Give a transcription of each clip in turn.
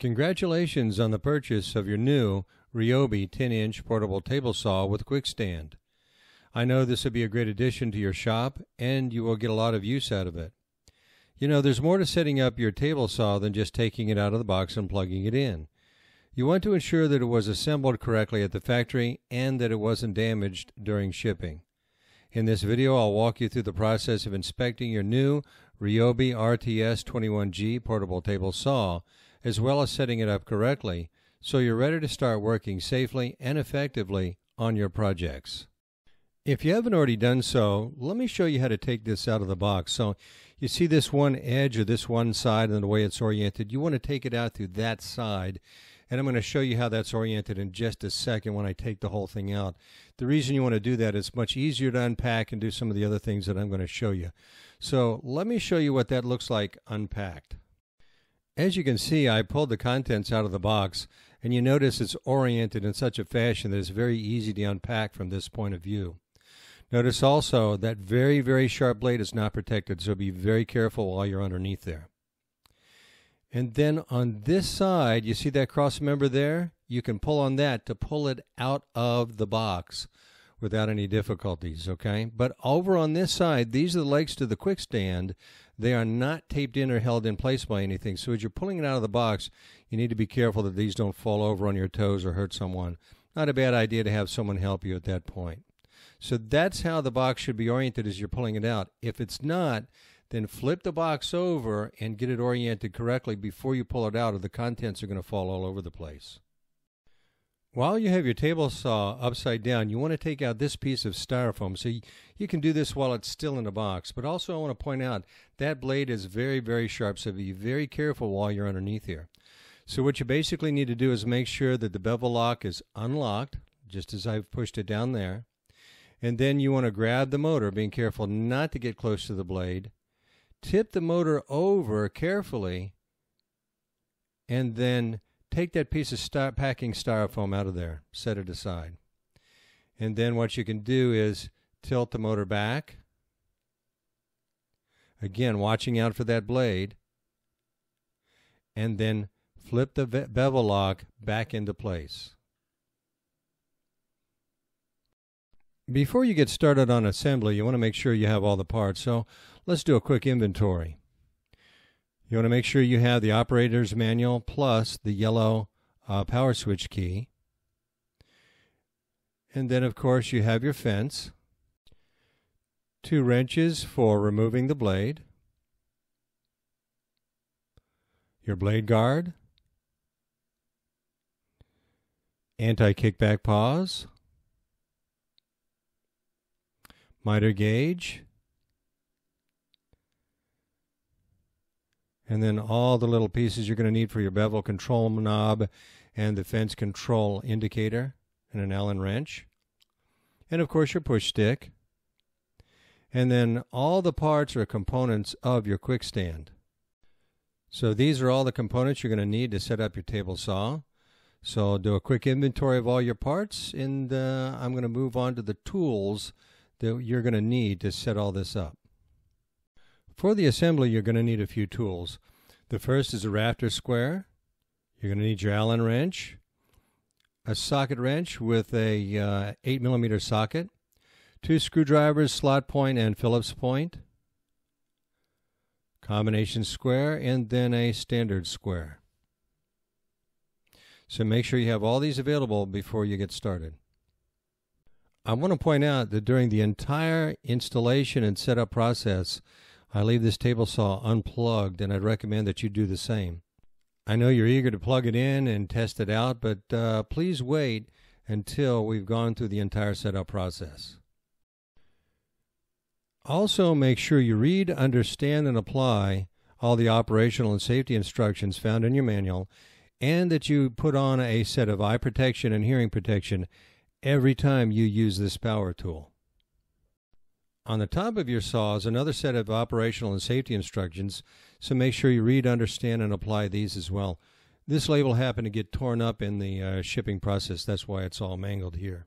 Congratulations on the purchase of your new Ryobi 10 inch portable table saw with quick stand. I know this will be a great addition to your shop and you will get a lot of use out of it. You know, there's more to setting up your table saw than just taking it out of the box and plugging it in. You want to ensure that it was assembled correctly at the factory and that it wasn't damaged during shipping. In this video, I'll walk you through the process of inspecting your new Ryobi RTS 21G portable table saw as well as setting it up correctly so you're ready to start working safely and effectively on your projects. If you haven't already done so, let me show you how to take this out of the box. So you see this one edge or this one side and the way it's oriented. You want to take it out through that side. And I'm going to show you how that's oriented in just a second when I take the whole thing out. The reason you want to do that is much easier to unpack and do some of the other things that I'm going to show you. So let me show you what that looks like unpacked. As you can see, I pulled the contents out of the box, and you notice it's oriented in such a fashion that it's very easy to unpack from this point of view. Notice also that very, very sharp blade is not protected, so be very careful while you're underneath there. And then on this side, you see that cross member there? You can pull on that to pull it out of the box without any difficulties, okay? But over on this side, these are the legs to the quick stand they are not taped in or held in place by anything. So as you're pulling it out of the box, you need to be careful that these don't fall over on your toes or hurt someone. Not a bad idea to have someone help you at that point. So that's how the box should be oriented as you're pulling it out. If it's not, then flip the box over and get it oriented correctly before you pull it out or the contents are going to fall all over the place. While you have your table saw upside down, you want to take out this piece of styrofoam. So you, you, can do this while it's still in the box. But also I want to point out that blade is very, very sharp, so be very careful while you're underneath here. So what you basically need to do is make sure that the bevel lock is unlocked, just as I've pushed it down there. And then you want to grab the motor, being careful not to get close to the blade. Tip the motor over carefully, and then take that piece of sty- packing styrofoam out of there, set it aside. And then what you can do is tilt the motor back. Again, watching out for that blade. And then flip the bevel lock back into place. Before you get started on assembly, you want to make sure you have all the parts. So let's do a quick inventory. You want to make sure you have the operator's manual plus the yellow uh, power switch key. And then, of course, you have your fence, two wrenches for removing the blade, your blade guard, anti-kickback pawls, miter gauge, and then all the little pieces you're going to need for your bevel control knob and the fence control indicator and an Allen wrench. And of course your push stick. And then all the parts or components of your quick stand. So these are all the components you're going to need to set up your table saw. So do a quick inventory of all your parts and uh, I'm going to move on to the tools that you're going to need to set all this up. For the assembly, you're going to need a few tools. The first is a rafter square. You're going to need your Allen wrench, a socket wrench with a uh, 8 millimeter socket, two screwdrivers, slot point and Phillips point, combination square, and then a standard square. So make sure you have all these available before you get started. I want to point out that during the entire installation and setup process, I leave this table saw unplugged, and I'd recommend that you do the same. I know you're eager to plug it in and test it out, but uh, please wait until we've gone through the entire setup process. Also, make sure you read, understand, and apply all the operational and safety instructions found in your manual, and that you put on a set of eye protection and hearing protection every time you use this power tool. On the top of your saw is another set of operational and safety instructions, so make sure you read, understand, and apply these as well. This label happened to get torn up in the uh, shipping process, that's why it's all mangled here.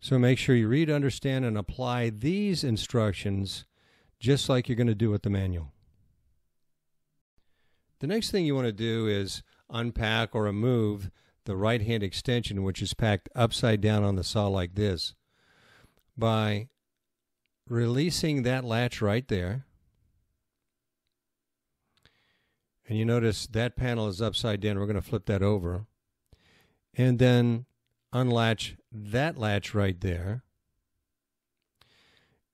So make sure you read, understand, and apply these instructions just like you're going to do with the manual. The next thing you want to do is unpack or remove the right hand extension, which is packed upside down on the saw like this, by releasing that latch right there. And you notice that panel is upside down. We're going to flip that over. And then unlatch that latch right there.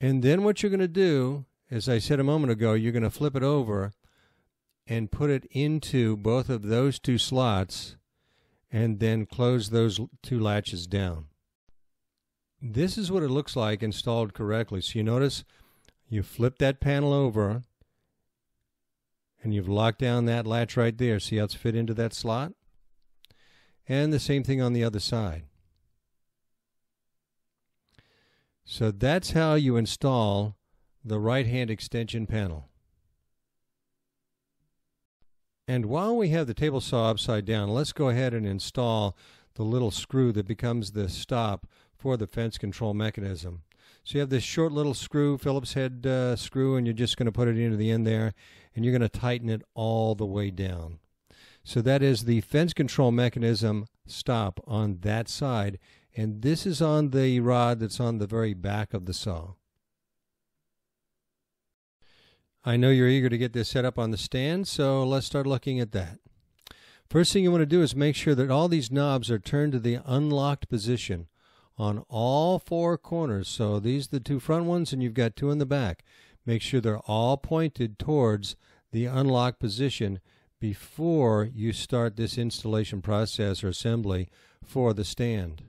And then what you're going to do, as I said a moment ago, you're going to flip it over and put it into both of those two slots and then close those two latches down. This is what it looks like installed correctly. So you notice you flip that panel over and you've locked down that latch right there. See how it's fit into that slot? And the same thing on the other side. So that's how you install the right hand extension panel. And while we have the table saw upside down, let's go ahead and install the little screw that becomes the stop for the fence control mechanism. So you have this short little screw, Phillips head uh, screw, and you're just going to put it into the end there, and you're going to tighten it all the way down. So that is the fence control mechanism stop on that side, and this is on the rod that's on the very back of the saw. I know you're eager to get this set up on the stand, so let's start looking at that. First thing you want to do is make sure that all these knobs are turned to the unlocked position on all four corners. So these are the two front ones, and you've got two in the back. Make sure they're all pointed towards the unlocked position before you start this installation process or assembly for the stand.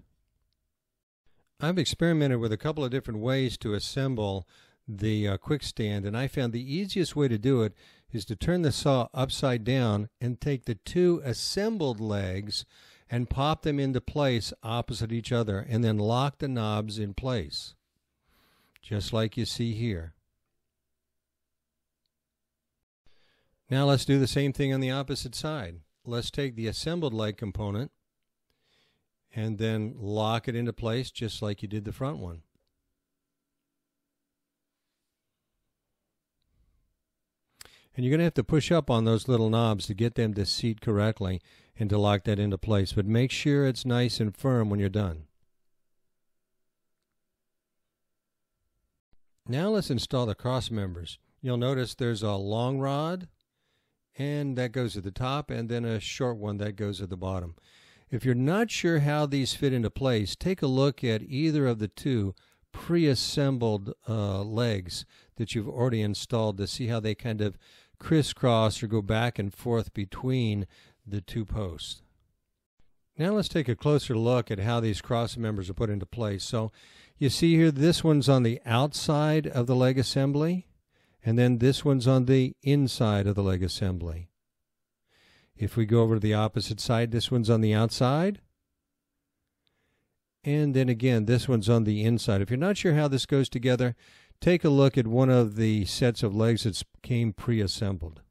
I've experimented with a couple of different ways to assemble the uh, quick stand, and I found the easiest way to do it is to turn the saw upside down and take the two assembled legs and pop them into place opposite each other and then lock the knobs in place, just like you see here. Now let's do the same thing on the opposite side. Let's take the assembled leg component and then lock it into place just like you did the front one. And you're going to have to push up on those little knobs to get them to seat correctly and to lock that into place. But make sure it's nice and firm when you're done. Now let's install the cross members. You'll notice there's a long rod and that goes at the top and then a short one that goes at the bottom. If you're not sure how these fit into place, take a look at either of the two pre-assembled uh, legs that you've already installed to see how they kind of crisscross or go back and forth between the two posts. Now let's take a closer look at how these cross members are put into place. So you see here this one's on the outside of the leg assembly and then this one's on the inside of the leg assembly. If we go over to the opposite side, this one's on the outside. And then again, this one's on the inside. If you're not sure how this goes together, take a look at one of the sets of legs that came pre-assembled.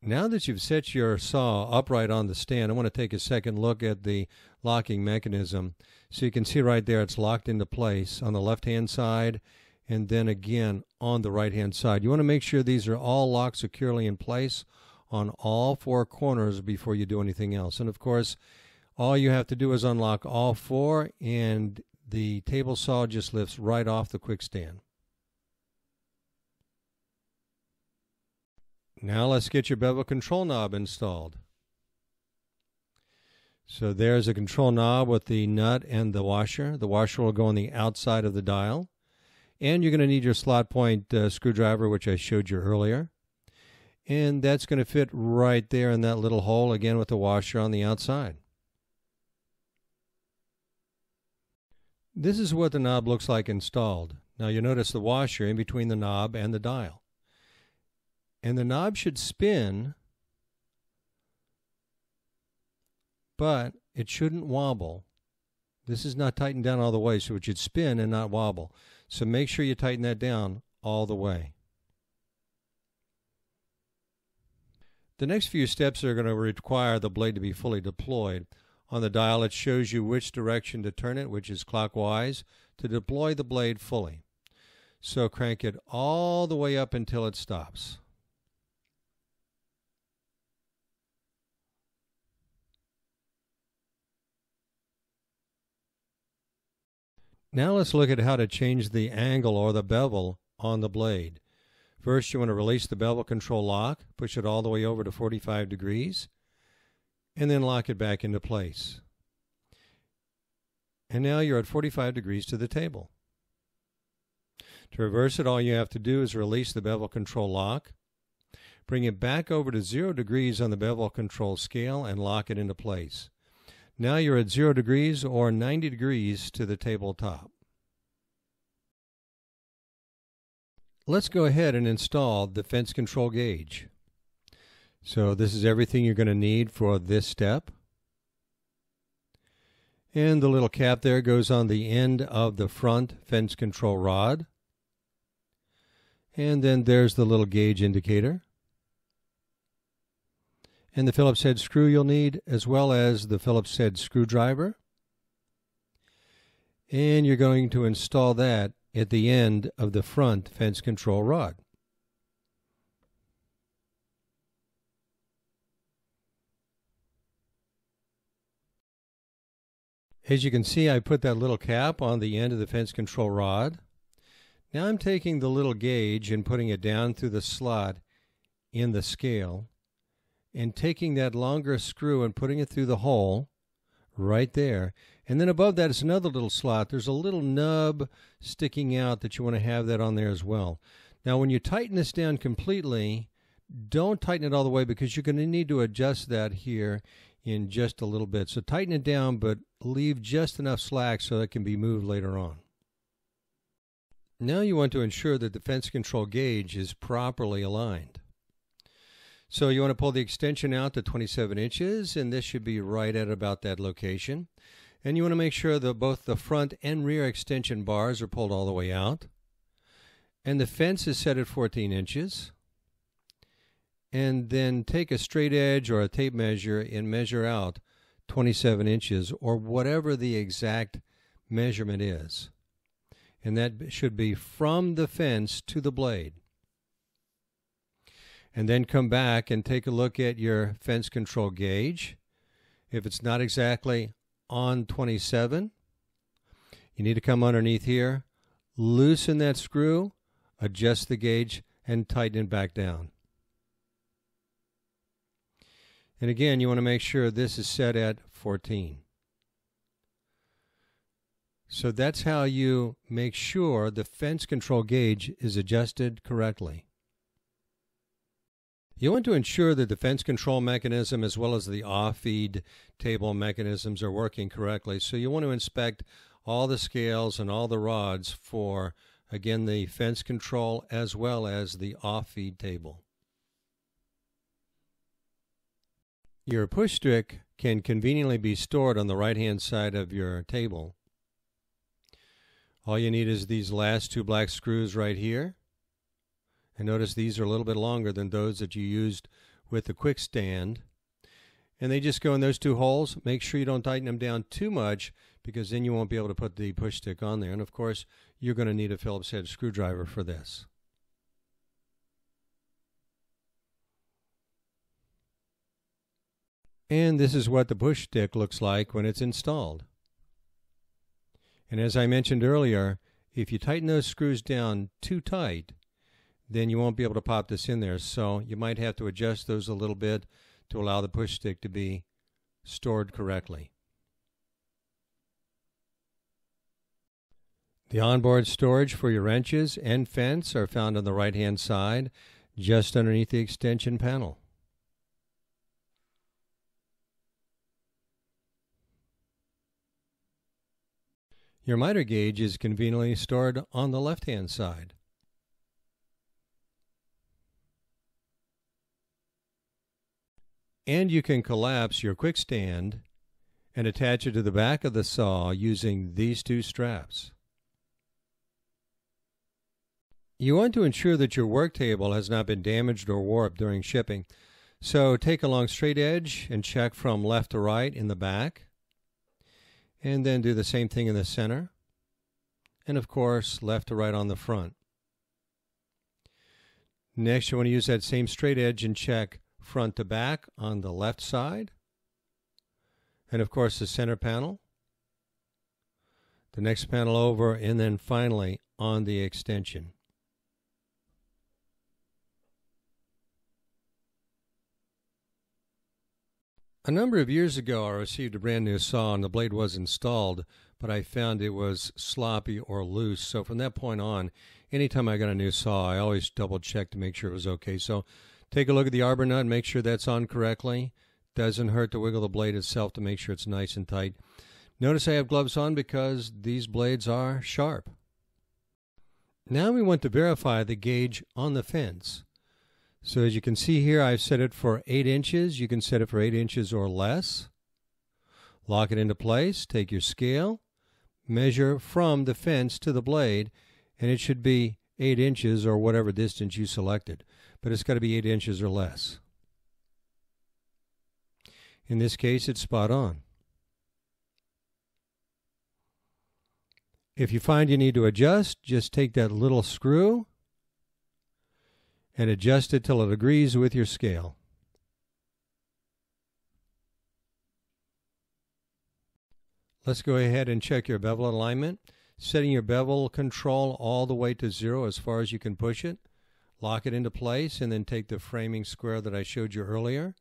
Now that you've set your saw upright on the stand, I want to take a second look at the locking mechanism. So you can see right there it's locked into place on the left-hand side and then again on the right-hand side. You want to make sure these are all locked securely in place on all four corners before you do anything else. And of course, all you have to do is unlock all four and the table saw just lifts right off the quick stand. Now let's get your bevel control knob installed. So there's a control knob with the nut and the washer. The washer will go on the outside of the dial. And you're going to need your slot point uh, screwdriver, which I showed you earlier. And that's going to fit right there in that little hole, again with the washer on the outside. This is what the knob looks like installed. Now you notice the washer in between the knob and the dial. And the knob should spin, but it shouldn't wobble. This is not tightened down all the way, so it should spin and not wobble. So make sure you tighten that down all the way. The next few steps are going to require the blade to be fully deployed. On the dial, it shows you which direction to turn it, which is clockwise, to deploy the blade fully. So crank it all the way up until it stops. Now let's look at how to change the angle or the bevel on the blade. First, you want to release the bevel control lock, push it all the way over to 45 degrees and then lock it back into place. And now you're at 45 degrees to the table. To reverse it, all you have to do is release the bevel control lock, bring it back over to 0 degrees on the bevel control scale, and lock it into place. Now you're at 0 degrees or 90 degrees to the tabletop. Let's go ahead and install the fence control gauge. So this is everything you're going to need for this step. And the little cap there goes on the end of the front fence control rod. And then there's the little gauge indicator. And the Phillips head screw you'll need, as well as the Phillips head screwdriver. And you're going to install that at the end of the front fence control rod. As you can see, I put that little cap on the end of the fence control rod. Now I'm taking the little gauge and putting it down through the slot in the scale and taking that longer screw and putting it through the hole right there and then above that is another little slot. There's a little nub sticking out that you want to have that on there as well. Now, when you tighten this down completely, don't tighten it all the way because you're going to need to adjust that here in just a little bit. So tighten it down, but leave just enough slack so it can be moved later on. Now you want to ensure that the fence control gauge is properly aligned. So you want to pull the extension out to 27 inches, and this should be right at about that location. And you want to make sure that both the front and rear extension bars are pulled all the way out. And the fence is set at 14 inches. And then take a straight edge or a tape measure and measure out 27 inches or whatever the exact measurement is. And that should be from the fence to the blade. And then come back and take a look at your fence control gauge. If it's not exactly on 27. You need to come underneath here, loosen that screw, adjust the gauge, and tighten it back down. And again, you want to make sure this is set at 14. So that's how you make sure the fence control gauge is adjusted correctly. You want to ensure that the fence control mechanism as well as the off-feed table mechanisms are working correctly. So you want to inspect all the scales and all the rods for, again, the fence control as well as the off-feed table. Your push stick can conveniently be stored on the right-hand side of your table. All you need is these last two black screws right here. And notice these are a little bit longer than those that you used with the quick stand. And they just go in those two holes. Make sure you don't tighten them down too much because then you won't be able to put the push stick on there. And of course, you're going to need a Phillips head screwdriver for this. And this is what the push stick looks like when it's installed. And as I mentioned earlier, if you tighten those screws down too tight, then you won't be able to pop this in there. So you might have to adjust those a little bit to allow the push stick to be stored correctly. The onboard storage for your wrenches and fence are found on the right hand side, just underneath the extension panel. Your miter gauge is conveniently stored on the left hand side. And you can collapse your quick stand and attach it to the back of the saw using these two straps. You want to ensure that your work table has not been damaged or warped during shipping. So take a long straight edge and check from left to right in the back. And then do the same thing in the center. And of course, left to right on the front. Next, you want to use that same straight edge and check front to back on the left side. And of course, the center panel. the next panel over, and then finally on the extension. A number of years ago, I received a brand new saw and the blade was installed, but I found it was sloppy or loose. So from that point on, anytime I got a new saw, I always double checked to make sure it was okay. So take a look at the arbor nut, make sure that's on correctly. Doesn't hurt to wiggle the blade itself to make sure it's nice and tight. Notice I have gloves on because these blades are sharp. Now we want to verify the gauge on the fence. So as you can see here, I've set it for 8 inches. You can set it for 8 inches or less. Lock it into place, take your scale, measure from the fence to the blade, and it should be 8 inches or whatever distance you selected. But it's got to be 8 inches or less. In this case, it's spot on. If you find you need to adjust, just take that little screw and adjust it till it agrees with your scale. Let's go ahead and check your bevel alignment. Setting your bevel control all the way to zero as far as you can push it. Lock it into place and then take the framing square that I showed you earlier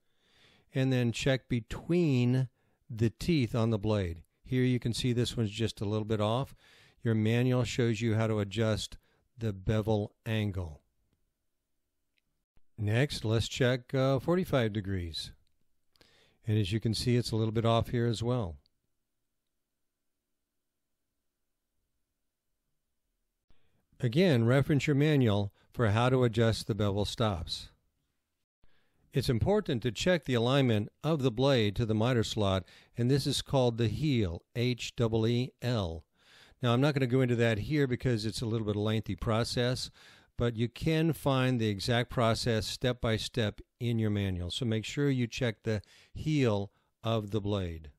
and then check between the teeth on the blade. Here you can see this one's just a little bit off. Your manual shows you how to adjust the bevel angle. Next, let's check uh, 45 degrees. And as you can see, it's a little bit off here as well. Again, reference your manual for how to adjust the bevel stops. It's important to check the alignment of the blade to the miter slot, and this is called the heel, H-E-E-L. Now, I'm not going to go into that here because it's a little bit of lengthy process, but you can find the exact process step by step in your manual. So make sure you check the heel of the blade.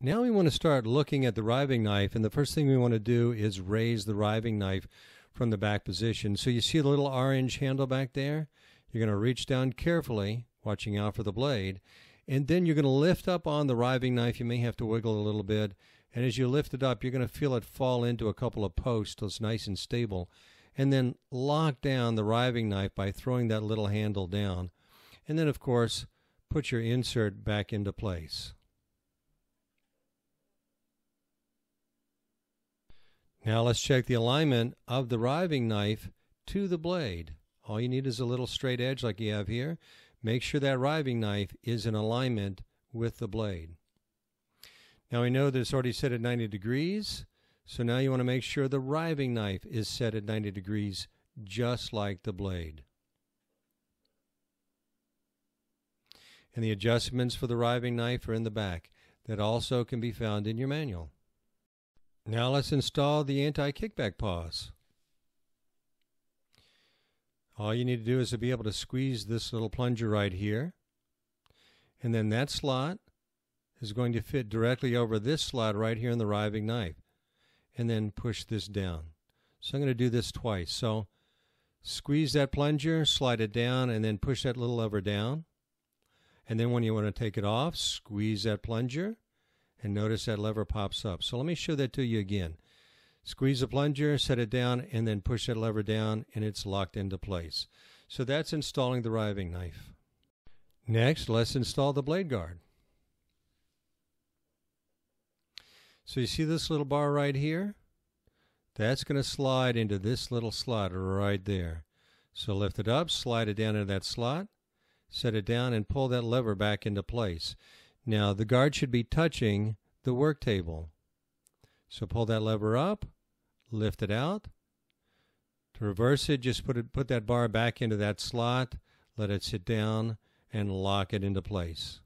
Now we want to start looking at the riving knife, and the first thing we want to do is raise the riving knife from the back position. So you see the little orange handle back there? You're going to reach down carefully, watching out for the blade, and then you're going to lift up on the riving knife. You may have to wiggle a little bit, and as you lift it up, you're going to feel it fall into a couple of posts so it's nice and stable and then lock down the riving knife by throwing that little handle down. And then, of course, put your insert back into place. Now let's check the alignment of the riving knife to the blade. All you need is a little straight edge like you have here. Make sure that riving knife is in alignment with the blade. Now we know that it's already set at 90 degrees. So now you want to make sure the riving knife is set at 90 degrees, just like the blade. And the adjustments for the riving knife are in the back. That also can be found in your manual. Now let's install the anti-kickback pawls. All you need to do is to be able to squeeze this little plunger right here. And then that slot is going to fit directly over this slot right here in the riving knife and then push this down. So I'm going to do this twice. So squeeze that plunger, slide it down, and then push that little lever down. And then when you want to take it off, squeeze that plunger, and notice that lever pops up. So let me show that to you again. Squeeze the plunger, set it down, and then push that lever down, and it's locked into place. So that's installing the riving knife. Next, let's install the blade guard. So you see this little bar right here? That's going to slide into this little slot right there. So lift it up, slide it down into that slot, set it down, and pull that lever back into place. Now the guard should be touching the work table. So pull that lever up, lift it out. To reverse it, just put it put that bar back into that slot, let it sit down, and lock it into place.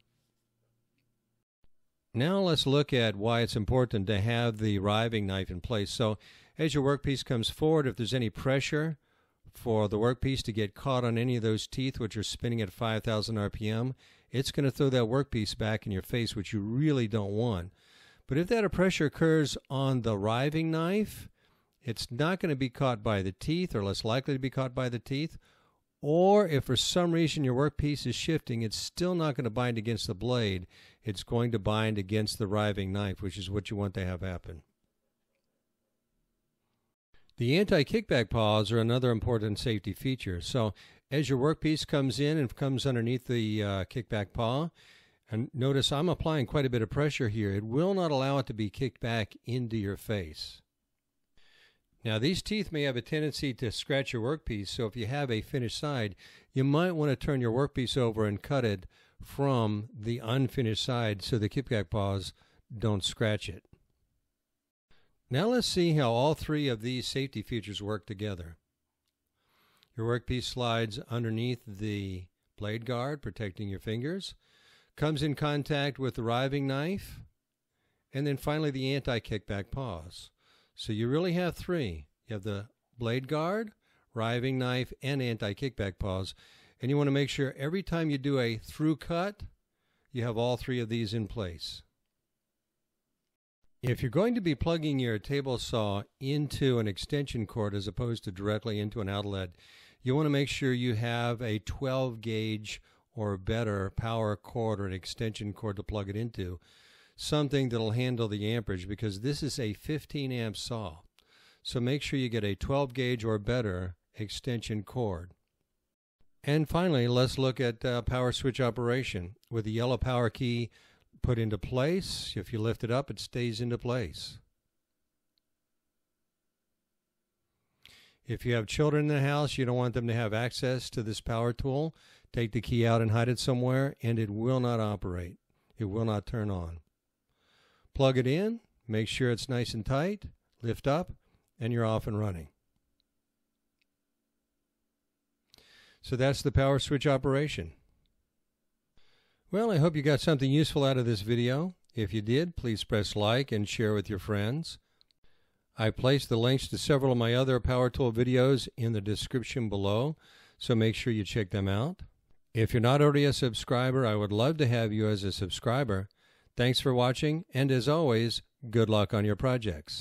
Now let's look at why it's important to have the riving knife in place. So as your workpiece comes forward, if there's any pressure for the workpiece to get caught on any of those teeth which are spinning at 5,000 RPM, it's going to throw that workpiece back in your face, which you really don't want. But if that pressure occurs on the riving knife, it's not going to be caught by the teeth or less likely to be caught by the teeth. Or if for some reason your workpiece is shifting, it's still not going to bind against the blade. It's going to bind against the riving knife, which is what you want to have happen. The anti-kickback pawls are another important safety feature. So as your workpiece comes in and comes underneath the uh, kickback pawl, and notice I'm applying quite a bit of pressure here, it will not allow it to be kicked back into your face. Now these teeth may have a tendency to scratch your workpiece, so if you have a finished side, you might want to turn your workpiece over and cut it from the unfinished side so the kickback pawls don't scratch it. Now let's see how all three of these safety features work together. Your workpiece slides underneath the blade guard, protecting your fingers, comes in contact with the riving knife, and then finally the anti-kickback pawls. So you really have three. You have the blade guard, riving knife, and anti-kickback pawls. And you want to make sure every time you do a through cut, you have all three of these in place. If you're going to be plugging your table saw into an extension cord as opposed to directly into an outlet, you want to make sure you have a 12 gauge or better power cord or an extension cord to plug it into. Something that'll handle the amperage because this is a 15 amp saw. So make sure you get a 12 gauge or better extension cord. And finally, let's look at uh, power switch operation. With the yellow power key put into place. If you lift it up, it stays into place. If you have children in the house, you don't want them to have access to this power tool. Take the key out and hide it somewhere, and it will not operate. It will not turn on. Plug it in, make sure it's nice and tight, lift up, and you're off and running. So that's the power switch operation. Well, I hope you got something useful out of this video. If you did, please press like and share with your friends. I placed the links to several of my other Power Tool videos in the description below, so make sure you check them out. If you're not already a subscriber, I would love to have you as a subscriber. Thanks for watching, and as always, good luck on your projects.